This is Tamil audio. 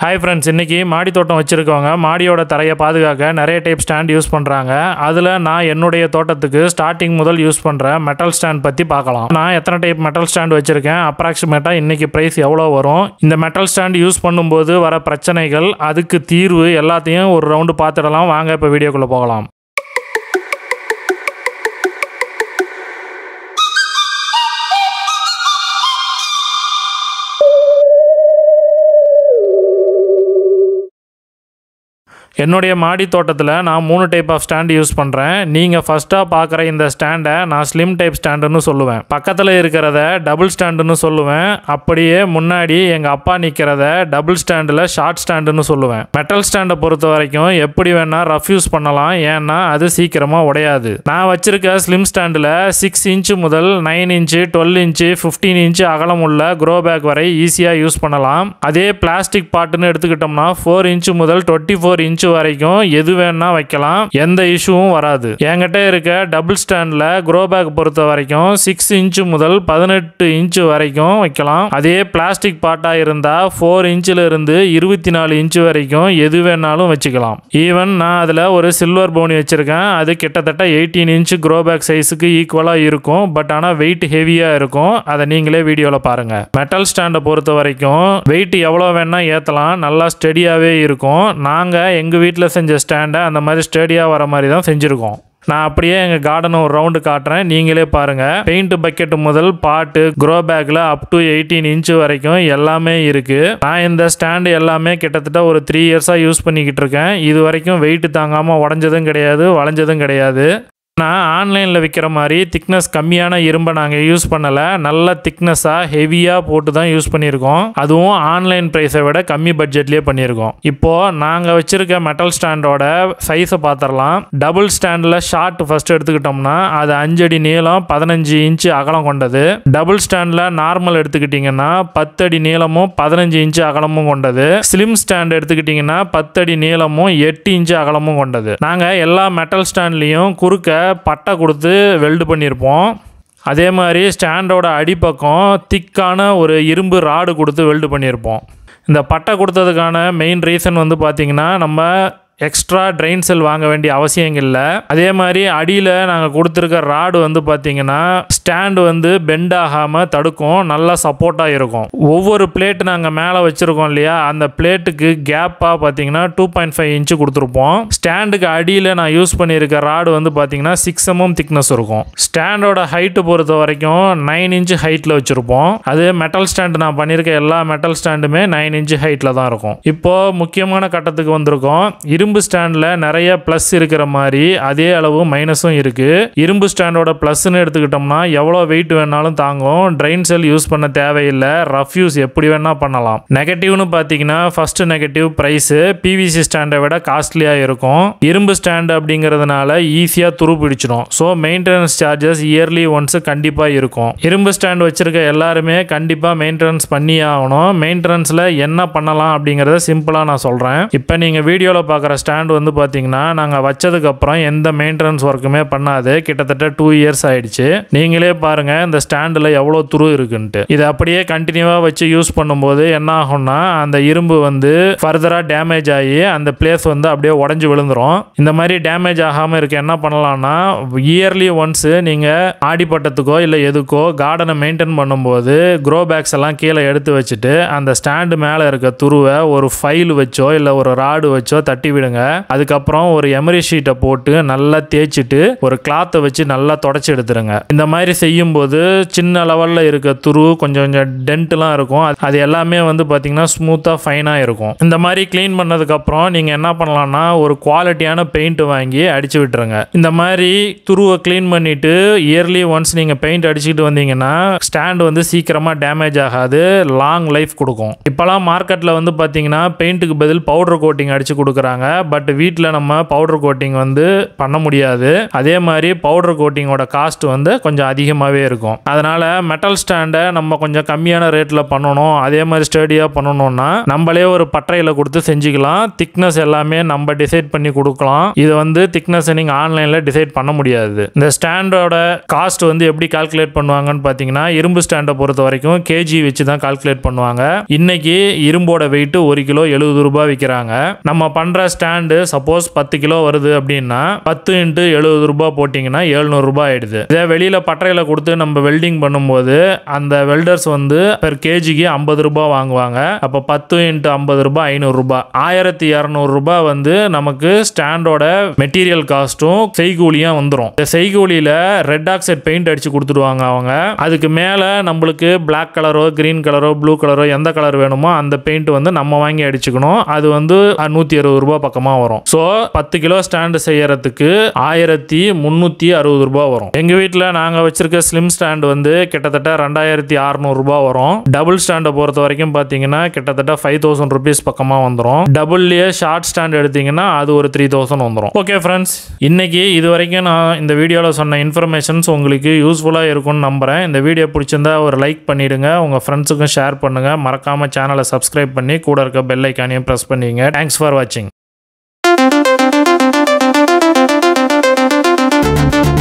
ஹாய் ஃப்ரெண்ட்ஸ் இன்றைக்கி மாடி தோட்டம் வச்சுருக்கவங்க மாடியோட தரையை பாதுகாக்க நிறைய டைப் ஸ்டாண்ட் யூஸ் பண்ணுறாங்க அதில் நான் என்னுடைய தோட்டத்துக்கு ஸ்டார்டிங் முதல் யூஸ் பண்ணுற மெட்டல் ஸ்டாண்ட் பற்றி பார்க்கலாம். நான் எத்தனை டைப் மெட்டல் ஸ்டாண்ட் வச்சுருக்கேன்? அப்ராக்சிமேட்டாக இன்றைக்கி ப்ரைஸ் எவ்வளோ வரும்? இந்த மெட்டல் ஸ்டாண்ட் யூஸ் பண்ணும்போது வர பிரச்சனைகள் அதுக்கு தீர்வு எல்லாத்தையும் ஒரு ரவுண்டு பார்த்துடலாம். வாங்க இப்போ வீடியோக்குள்ளே போகலாம். என்னுடைய மாடி தோட்டத்தில் நான் மூணு டைப் ஆஃப் ஸ்டாண்டு யூஸ் பண்ணுறேன் நீங்கள் ஃபஸ்ட்டாக பார்க்குற இந்த ஸ்டாண்டை நான் ஸ்லிம் டைப் ஸ்டாண்டுன்னு சொல்லுவேன். பக்கத்தில் இருக்கிறத டபுள் ஸ்டாண்டுன்னு சொல்லுவேன். அப்படியே முன்னாடி எங்கள் அப்பா நிற்கிறத டபுள் ஸ்டாண்டில் ஷார்ட் ஸ்டாண்டுன்னு சொல்லுவேன். மெட்டல் ஸ்டாண்டை பொறுத்த வரைக்கும் எப்படி வேணால் ரஃப் யூஸ் பண்ணலாம். ஏன்னா அது சீக்கிரமாக உடையாது. நான் வச்சிருக்க ஸ்லிம் ஸ்டாண்டில் சிக்ஸ் இன்ச்சு முதல் nine inch twelve inch fifteen inch அகலம் உள்ள க்ரோ பேக் வரை ஈஸியாக யூஸ் பண்ணலாம். அதே பிளாஸ்டிக் பாட்டுன்னு எடுத்துக்கிட்டோம்னா ஃபோர் இன்ச்சு முதல் டுவெண்ட்டி ஃபோர் இன்ச்சு வரைக்கும் எது வேணா வைக்கலாம். எந்த இஷ்யூவும் வராது. என்கிட்ட இருக்க டபுள் ஸ்டாண்டில் க்ரோ பேக் பொறுத்த வரைக்கும் சிக்ஸ் இன்ச்சு முதல் பதினெட்டு இன்ச்சு வரைக்கும் வைக்கலாம். அதே பிளாஸ்டிக் பாட்டா இருந்தால் ஃபோர் இன்ச்சில் இருந்து இருபத்தி நாலு இன்ச்சு வரைக்கும் எது வேணாலும் வச்சுக்கலாம். ஈவன் நான் அதில் ஒரு சில்வர் போனி வச்சுருக்கேன். அது கிட்டத்தட்ட எயிட்டீன் இன்ச்சு க்ரோ பேக் சைஸுக்கு ஈக்குவலாக இருக்கும். பட் ஆனால் வெயிட் ஹெவியாக இருக்கும். அதை நீங்களே வீடியோவில் பாருங்கள் மெட்டல் ஸ்டாண்டை பொறுத்த வரைக்கும் வெயிட் எவ்வளோ வேணால் ஏற்றலாம் நல்லா ஸ்டெடியாகவே இருக்கும். நாங்கள் எங்கள் வீட்டில் செஞ்ச ஸ்டாண்டை அந்த மாதிரி ஸ்டேடியாக வர மாதிரி தான் செஞ்சுருக்கோம். நான் அப்படியே எங்கள் கார்டனை ஒரு ரவுண்டு காட்டுறேன். நீங்களே பாருங்கள் பெயிண்ட் பக்கெட் முதல் பாட்டு க்ரோ பேக்கில் அப் டு எயிட்டீன் இன்ச்சு வரைக்கும் எல்லாமே இருக்குது நான் இந்த ஸ்டாண்டு எல்லாமே கிட்டத்தட்ட ஒரு த்ரீ இயர்ஸாக யூஸ் பண்ணிக்கிட்டு இருக்கேன். இது வரைக்கும் வெயிட் தாங்காமல் உடஞ்சதும் கிடையாது வளைஞ்சதும் கிடையாது. நான் ஆன்லைனில் விற்கிற மாதிரி திக்னஸ் கம்மியான இரும்பை நாங்கள் யூஸ் பண்ணலை. நல்ல திக்னஸாக ஹெவியாக போட்டு தான் யூஸ் பண்ணியிருக்கோம். அதுவும் ஆன்லைன் ப்ரைஸை விட கம்மி பட்ஜெட்லேயே பண்ணியிருக்கோம். இப்போது நாங்கள் வச்சுருக்க மெட்டல் ஸ்டாண்டோட சைஸை பார்த்துடலாம் டபுள் ஸ்டாண்டில் ஷார்ட் ஃபஸ்ட்டு எடுத்துக்கிட்டோம்னா அது அஞ்சு அடி நீளம் பதினஞ்சு இன்ச்சு அகலம் கொண்டது. டபுள் ஸ்டாண்டில் நார்மல் எடுத்துக்கிட்டிங்கன்னா பத்து அடி நீளமும் பதினஞ்சு இன்ச்சு அகலமும் கொண்டது. ஸ்லிம் ஸ்டாண்ட் எடுத்துக்கிட்டிங்கன்னா பத்து அடி நீளமும் எட்டு இன்ச்சு அகலமும் கொண்டது. நாங்கள் எல்லா மெட்டல் ஸ்டாண்ட்லேயும் குறுக்க பட்டை கொடுத்து வெல்டு பண்ணியிருப்போம். அதே மாதிரி ஸ்டாண்டோட அடிப்பக்கம் திக்கான ஒரு இரும்பு ராடு கொடுத்து வெல்டு பண்ணியிருப்போம். இந்த பட்டை கொடுத்ததுக்கான மெயின் ரீசன் வந்து பார்த்திங்கன்னா நம்ம எக்ஸ்ட்ரா ட்ரெயின் செல் வாங்க வேண்டிய அவசியம் இல்லை. அதே மாதிரி அடியில் நாங்கள் கொடுத்துருக்க ராடு வந்து பார்த்தீங்கன்னா ஸ்டாண்டு வந்து பெண்ட் ஆகாமல் தடுக்கும் நல்லா சப்போர்ட்டாக இருக்கும். ஒவ்வொரு பிளேட் நாங்கள் மேலே வச்சுருக்கோம் இல்லையா? அந்த பிளேட்டுக்கு கேப்பாக பார்த்தீங்கன்னா டூ பாயிண்ட் ஃபைவ் இன்ச்சு கொடுத்துருப்போம். ஸ்டாண்டுக்கு அடியில் நான் யூஸ் பண்ணியிருக்க ராடு வந்து பார்த்தீங்கன்னா சிக்ஸ் எம்எம் திக்னஸ் இருக்கும். ஸ்டாண்டோட ஹைட்டு பொறுத்த வரைக்கும் நைன் இன்ச்சு ஹைட்டில் வச்சுருப்போம். அது மெட்டல் ஸ்டாண்டு நான் பண்ணியிருக்க எல்லா மெட்டல் ஸ்டாண்டுமே நைன் இன்ச்சு ஹைட்டில் தான் இருக்கும். இப்போது முக்கியமான கட்டத்துக்கு வந்திருக்கோம். இரு இரும்பு ஸ்டாண்டில் நிறைய ப்ளஸ் இருக்கிற மாதிரி அதே அளவு மைனஸும் இருக்குது இரும்பு ஸ்டாண்டோட ப்ளஸ்ன்னு எடுத்துக்கிட்டோம்னா எவ்வளோ வெயிட் வேணாலும் தாங்கும். ட்ரெயின் செல் யூஸ் பண்ண தேவையில்லை. ரஃப் யூஸ் எப்படி வேணால் பண்ணலாம். நெகட்டிவ்னு பார்த்தீங்கன்னா ஃபர்ஸ்ட் நெகட்டிவ் ப்ரைஸு பிவிசி ஸ்டாண்டை விட காஸ்ட்லியாக இருக்கும். இரும்பு ஸ்டாண்டு அப்படிங்கிறதுனால ஈஸியாக துரு பிடிச்சிடும் so maintenance charges yearly once கண்டிப்பாக இருக்கும். இரும்பு ஸ்டாண்ட் வச்சுருக்க எல்லாருமே கண்டிப்பாக மெயின்டெனன்ஸ் பண்ணி ஆகணும். மெயின்டெனன்ஸில் என்ன பண்ணலாம் அப்படிங்கிறத சிம்பிளாக நான் சொல்கிறேன் இப்போ நீங்கள் வீடியோவில் பார்க்குற ஸ்டாண்டு வந்து பார்த்தீங்கன்னா நாங்கள் வச்சதுக்கப்புறம் எந்த மெயின்டெனன்ஸ் ஒர்க்குமே பண்ணாது. கிட்டத்தட்ட டூ இயர்ஸ் ஆயிடுச்சு. நீங்களே பாருங்கள் இந்த ஸ்டாண்டில் எவ்வளோ துரு இருக்குன்ட்டு. இதை அப்படியே கண்டினியூவாக வச்சு யூஸ் பண்ணும்போது என்ன ஆகும்னா அந்த இரும்பு வந்து ஃபர்தராக டேமேஜ் ஆகி அந்த பிளேஸ் வந்து அப்படியே உடஞ்சி விழுந்துரும். இந்த மாதிரி டேமேஜ் ஆகாமல் இருக்க என்ன பண்ணலாம்னா இயர்லி ஒன்ஸு நீங்கள் ஆடிப்பட்டத்துக்கோ இல்லை எதுக்கோ கார்டனை மெயின்டைன் பண்ணும்போது க்ரோ பேக்ஸ் எல்லாம் கீழே எடுத்து வச்சுட்டு அந்த ஸ்டாண்டு மேலே இருக்க துருவை ஒரு ஃபைல் வச்சோ இல்லை ஒரு ராடு வச்சோ தட்டி விடுங்க. அதுக்கப்புறம் ஒரு எமரி ஷீட்டை போட்டு நல்லா தேய்ச்சிட்டு ஒரு கிளாத்தை வச்சு நல்லா தொடச்சி எடுத்துருங்க. இந்த மாதிரி செய்யும்போது சின்ன லெவலில் இருக்க துரு கொஞ்சம் கொஞ்சம் டென்ட்லாம் இருக்கும். அது- அது எல்லாமே வந்து பார்த்தீங்கன்னா ஸ்மூத்தாக ஃபைனாக இருக்கும். இந்த மாதிரி க்ளீன் பண்ணதுக்கப்புறம் நீங்கள் என்ன பண்ணலாம்னா ஒரு குவாலிட்டியான பெயிண்ட் வாங்கி அடிச்சு விட்டுருங்க. இந்த மாதிரி துருவை க்ளீன் பண்ணிவிட்டு இயர்லி ஒன்ஸ் நீங்கள் பெயிண்ட் அடிச்சுக்கிட்டு வந்தீங்கன்னா ஸ்டாண்ட் வந்து சீக்கிரமாக டேமேஜ் ஆகாது லாங் லைஃப் கொடுக்கும். இப்போலாம் மார்க்கெட்டில் வந்து பார்த்தீங்கன்னா பெயிண்ட்டுக்கு பதில் பவுடர் கோட்டிங் அடித்து கொடுக்குறாங்க. பட் வீட்டில் நம்ம பவுடர் கோட்டிங் வந்து பண்ண முடியாது. அதே மாதிரி பவுடர் கோட்டிங்கோட காஸ்ட் வந்து கொஞ்சம் அதிகமாகவே இருக்கும். அதனால் மெட்டல் ஸ்டாண்டை நம்ம கொஞ்சம் கம்மியான ரேட்டில் பண்ணணும். அதே மாதிரி ஸ்டடியாக பண்ணணும்னா நம்மளே ஒரு பட்டறையில் கொடுத்து செஞ்சுக்கலாம். திக்னஸ் எல்லாமே நம்ம டிசைட் பண்ணி கொடுக்கலாம். இது வந்து திக்னஸ் நீங்கள் ஆன்லைனில் டிசைட் பண்ண முடியாது. இந்த ஸ்டாண்டோட காஸ்ட் வந்து எப்படி கால்குலேட் பண்ணுவாங்கன்னு பார்த்தீங்கன்னா இரும்பு ஸ்டாண்டை பொறுத்த வரைக்கும் கேஜி வச்சு தான் கால்குலேட் பண்ணுவாங்க. இன்னைக்கு இரும்போட வெயிட் ஒரு கிலோ எழுபது ரூபாய் விற்கிறாங்க நம்ம பண்ணுற ஸ்டாண்டு சப்போஸ் பத்து கிலோ வருது அப்படின்னா பத்து இன்ட்டு எழுபது ரூபாய் போட்டிங்கன்னா எழுநூறுபா ஆயிடுது. இதே வெளியில் பட்டறையில் கொடுத்து நம்ம வெல்டிங் பண்ணும்போது அந்த வெல்டர்ஸ் வந்து பெர் கேஜிக்கு ஐம்பது ரூபாய் வாங்குவாங்க. அப்போ பத்து இன்ட்டு ஐம்பது ரூபாய் ஐநூறுரூபா ஆயிரத்தி இரநூறுபா வந்து நமக்கு ஸ்டாண்டோட மெட்டீரியல் காஸ்ட்டும் செய்கூலியும் வந்துடும் இந்த செய்கூலியில் ரெட் ஆக்சைட் பெயிண்ட் அடித்து கொடுத்துடுவாங்க அவங்க. அதுக்கு மேலே நம்மளுக்கு பிளாக் கலரோ கிரீன் கலரோ ப்ளூ கலரோ எந்த கலர் வேணுமோ அந்த பெயிண்ட் வந்து நம்ம வாங்கி அடிச்சுக்கணும். அது வந்து நூற்றி அறுபது ரூபாய் பக்கமாக வரும். ஸோ பத்து கிலோ ஸ்டாண்டு செய்யறதுக்கு ஆயிரத்தி முந்நூற்றி அறுபது ரூபாய் வரும். எங்கள் வீட்டில் நாங்கள் வச்சிருக்க ஸ்லிம் ஸ்டாண்ட் வந்து கிட்டத்தட்ட ரெண்டாயிரத்தி அறநூறுபா வரும். டபுள் ஸ்டாண்டை பொறுத்த வரைக்கும் பார்த்தீங்கன்னா கிட்டத்தட்ட ஃபைவ் தௌசண்ட் ருபீஸ் பக்கமாக வந்துடும் டபுள்லேயே ஷார்ட் ஸ்டாண்ட் எடுத்தீங்கன்னா அது ஒரு த்ரீ தௌசண்ட் வந்துடும் ஓகே ஃப்ரெண்ட்ஸ் இன்னைக்கு இது வரைக்கும் நான் இந்த வீடியோவில் சொன்ன இன்ஃபர்மேஷன்ஸ் உங்களுக்கு யூஸ்ஃபுல்லாக இருக்கும்னு நம்புகிறேன் இந்த வீடியோ பிடிச்சிருந்தா ஒரு லைக் பண்ணிடுங்க. உங்கள் ஃப்ரெண்ட்ஸுக்கும் ஷேர் பண்ணுங்கள் மறக்காமல் சேனலை சப்ஸ்கிரைப் பண்ணி கூட இருக்க பெல் ஐக்கானையும் ப்ரெஸ் பண்ணிங்க தேங்க்ஸ் ஃபார் வாட்சிங் Thank